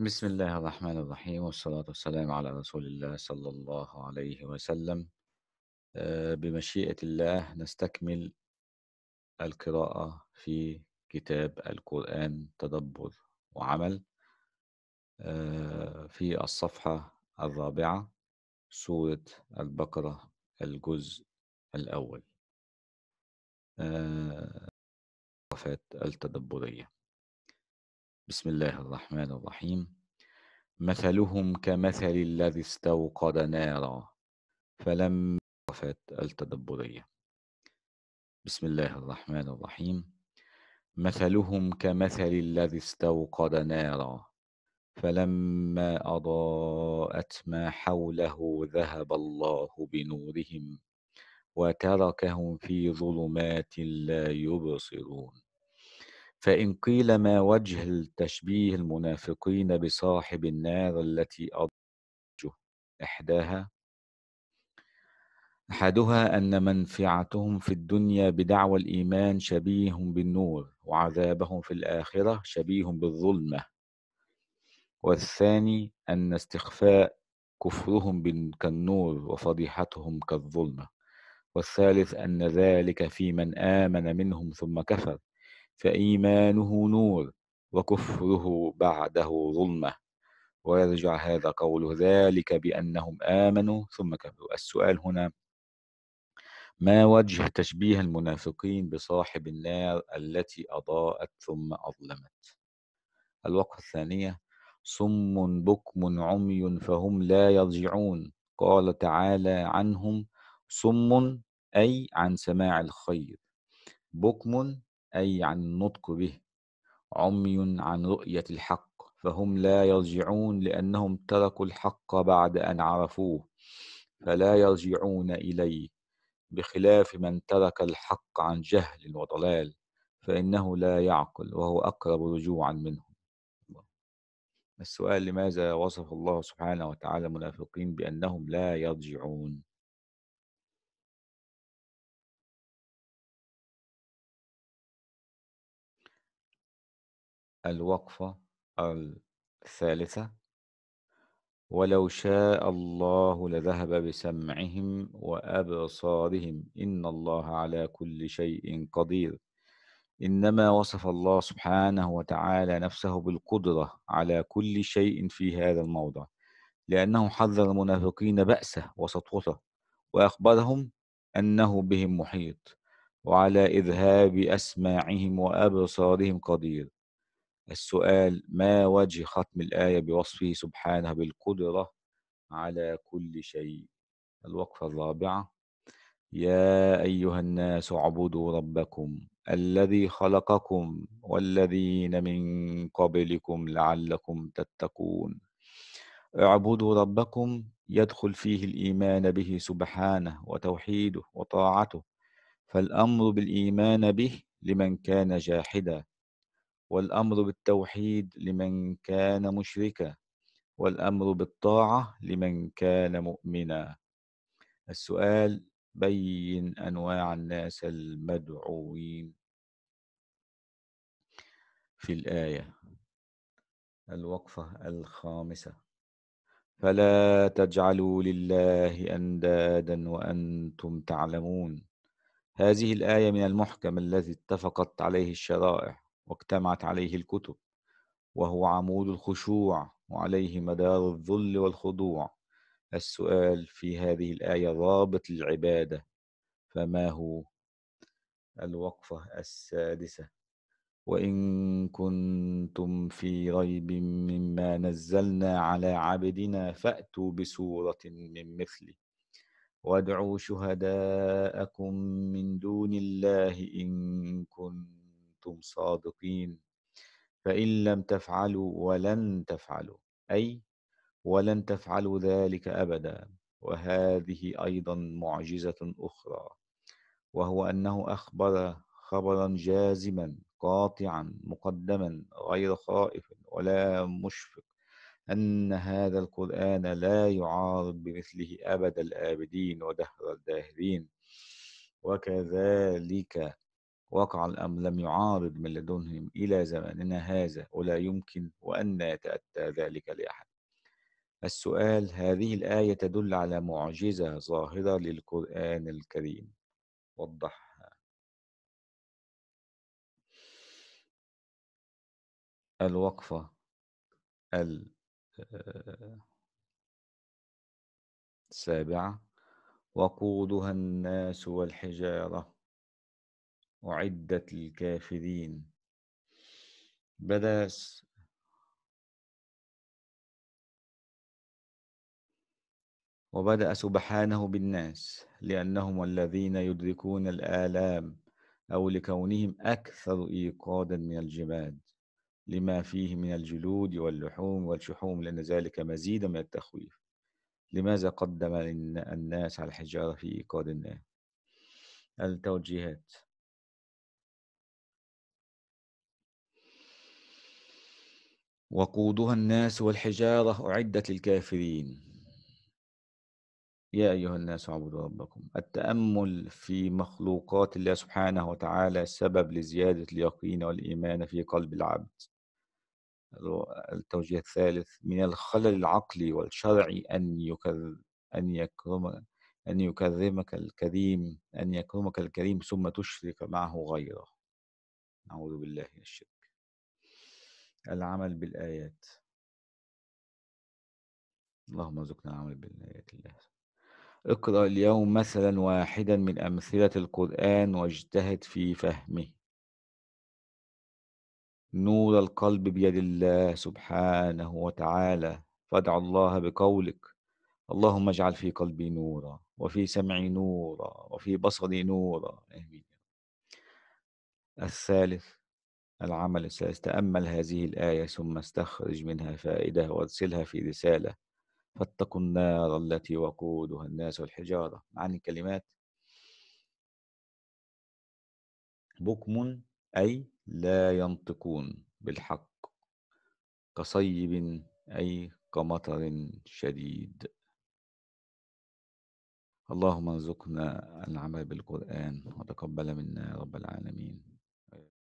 بسم الله الرحمن الرحيم والصلاة والسلام على رسول الله صلى الله عليه وسلم. آه، بمشيئة الله نستكمل القراءة في كتاب القرآن تدبر وعمل. آه، في الصفحة الرابعة سورة البقرة الجزء الأول. آه، وفاة التدبرية. بسم الله الرحمن الرحيم. مثلهم كمثل الذي استوقد نارا فلما وفاة التدبرية. بسم الله الرحمن الرحيم. مثلهم كمثل الذي استوقد نارا فلما أضاءت ما حوله ذهب الله بنورهم وتركهم في ظلمات لا يبصرون. فإن قيل ما وجه التشبيه المنافقين بصاحب النار التي أضجه إحداها؟ أحدها أن منفعتهم في الدنيا بدعوى الإيمان شبيه بالنور وعذابهم في الآخرة شبيه بالظلمة. والثاني أن استخفاء كفرهم كالنور وفضيحتهم كالظلمة. والثالث أن ذلك في من آمن منهم ثم كفر. فإيمانه نور وكفره بعده ظلمة. ويرجع هذا قول ذلك بأنهم آمنوا. ثم كفروا السؤال هنا ما وجه تشبيه المنافقين بصاحب النار التي أضاءت ثم أظلمت؟ الوقفة الثانية صم بكم عمي فهم لا يرجعون. قال تعالى عنهم صم أي عن سماع الخير. بكم أي عن النطق به عمي عن رؤية الحق فهم لا يرجعون لأنهم تركوا الحق بعد أن عرفوه فلا يرجعون إليه. بخلاف من ترك الحق عن جهل وضلال فإنه لا يعقل وهو أقرب رجوعا منه. السؤال لماذا وصف الله سبحانه وتعالى المنافقين بأنهم لا يرجعون؟ الوقفة الثالثة. ولو شاء الله لذهب بسمعهم وأبصارهم إن الله على كل شيء قدير. إنما وصف الله سبحانه وتعالى نفسه بالقدرة على كل شيء في هذا الموضع. لأنه حذر المنافقين بأسه وسطوته وأخبرهم أنه بهم محيط. وعلى إذهاب أسماعهم وأبصارهم قدير. السؤال ما وجه ختم الآية بوصفه سبحانه بالقدرة على كل شيء؟ الوقفة الرابعة يا أيها الناس اعبدوا ربكم الذي خلقكم والذين من قبلكم لعلكم تتقون. اعبدوا ربكم يدخل فيه الإيمان به سبحانه وتوحيده وطاعته فالأمر بالإيمان به لمن كان جاحدا. والأمر بالتوحيد لمن كان مشركا والأمر بالطاعة لمن كان مؤمنا. السؤال بين أنواع الناس المدعوين. في الآية الوقفة الخامسة فلا تجعلوا لله أندادا وأنتم تعلمون. هذه الآية من المحكم الذي اتفقت عليه الشرائع. واجتمعت عليه الكتب وهو عمود الخشوع وعليه مدار الذل والخضوع. السؤال في هذه الآية رابط للعبادة فما هو؟ الوقفة السادسة. وإن كنتم في ريب مما نزلنا على عبدنا فأتوا بسورة من مثله. وادعوا شهداءكم من دون الله إن كنتم صادقين. فإن لم تفعلوا ولن تفعلوا أي ولن تفعلوا ذلك أبدا. وهذه أيضا معجزة أخرى وهو أنه أخبر خبرا جازما قاطعا مقدما غير خائف ولا مشفق أن هذا القرآن لا يعارض بمثله أبد الآبدين ودهر الداهرين. وكذلك وقع أم لم يعارض من لدنهم إلى زماننا هذا ولا يمكن وأن يتأتى ذلك لأحد. السؤال هذه الآية تدل على معجزة ظاهرة للقرآن الكريم. وضحها الوقفة. السابعة. وقودها الناس والحجارة. أعدت للكافرين بدأ وبدأ سبحانه بالناس لأنهم الذين يدركون الآلام أو لكونهم أكثر إيقادا من الجماد لما فيه من الجلود واللحوم والشحوم لأن ذلك مزيد من التخويف. لماذا قدم الناس على الحجارة في إيقاد النار التوجيهات. وقودها الناس والحجارة أعدت للكافرين. يا أيها الناس اعبدوا ربكم. التأمل في مخلوقات الله سبحانه وتعالى سبب لزيادة اليقين والإيمان في قلب العبد. التوجيه الثالث من الخلل العقلي والشرعي أن أن يكرم أن يكرمك الكريم أن يكرمك الكريم ثم تشرك معه غيره. نعوذ بالله من الشرك العمل بالآيات. اللهم ارزقنا العمل بالآيات الله. اقرأ اليوم مثلا واحدا من أمثلة القرآن واجتهد في فهمه. نور القلب بيد الله سبحانه وتعالى. فادع الله بقولك. اللهم اجعل في قلبي نورا وفي سمعي نورا وفي بصري نورا. آمين الثالث العمل الثالث تأمل هذه الآية ثم استخرج منها فائدة وأرسلها في رسالة. فاتقوا النار التي وقودها الناس والحجارة. معاني الكلمات. بكم أي لا ينطقون بالحق. كصيب أي كمطر شديد. اللهم ارزقنا العمل بالقرآن. وتقبل منا رب العالمين.